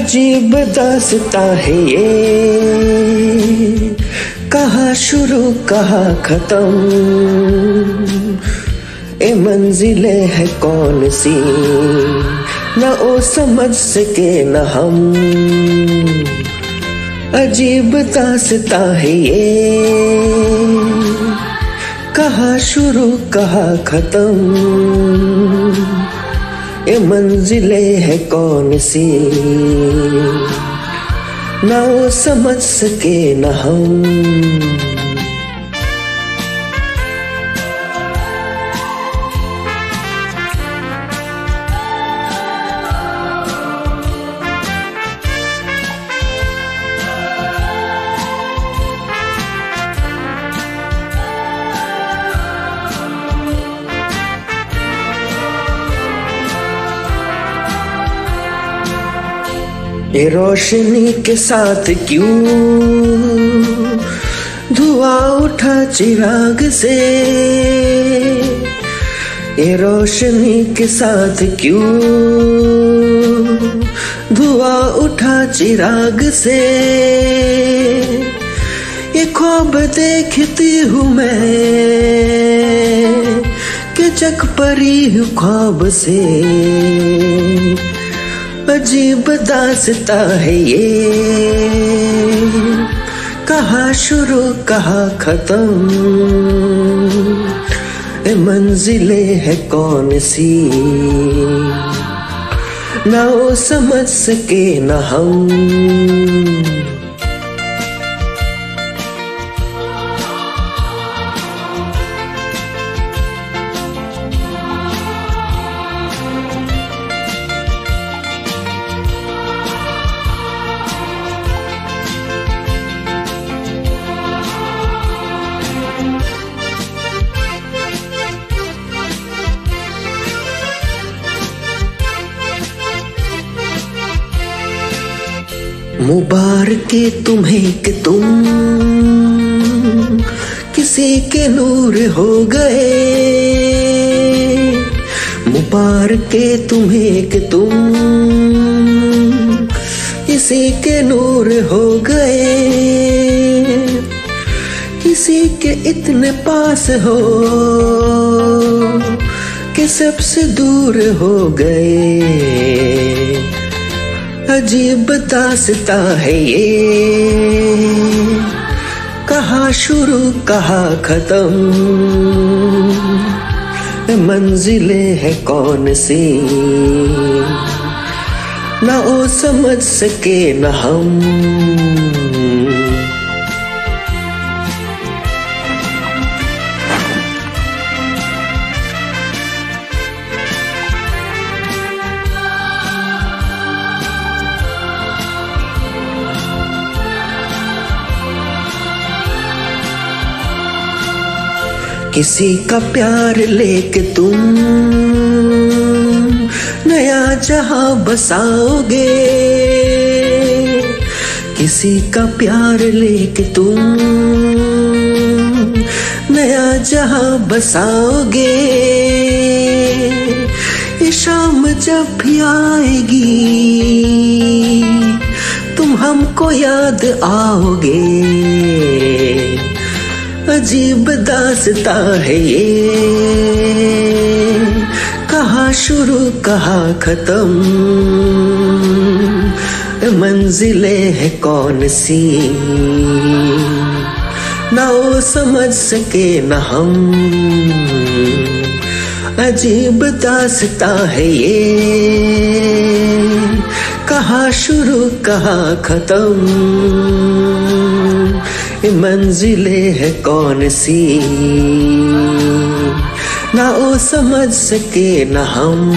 अजीब दासता है ये। कहा शुरू, कहा खत्म? ए मंजिले है कौन सी? न ओ समझ सके न हम। अजीब दासता है ये। कहा शुरू, कहा खत्म? ये मंजिले है कौन सी? ना वो समझ सके न हम। ये रोशनी के साथ क्यों? धुआँ उठा चिराग से। ये रोशनी के साथ क्यों? धुआँ उठा चिराग से। ये ख्वाब देखती हूँ मैं, कि जग परी हूँ ख्वाब से। अजीब दासता है ये। कहा शुरू, कहा खत्म। मंजिले है कौन सी? ना वो समझ सके ना हम। मुबारक तुम्हें कि तुम किसी के नूर हो गए। मुबारक तुम्हें कि तुम किसी के नूर हो गए। किसी के इतने पास हो कि सबसे दूर हो गए। अजीब दासता है ये। कहा शुरू, कहा खत्म। मंजिले है कौन सी? ना वो समझ सके न हम। किसी का प्यार लेके तुम नया जहाँ बसाओगे। किसी का प्यार लेके तुम नया जहाँ बसाओगे। ये शाम जब भी आएगी, तुम हमको याद आओगे। अजीब दासता है ये। कहा शुरू, कहा खत्म? मंजिले है कौन सी? ना वो समझ सके न हम। अजीब दासता है ये। कहा शुरू, कहा खत्म? मंजिले है कौन सी? ना वो समझ सके ना हम।